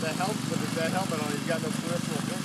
the helmet, with that helmet on, he's got no peripheral vision.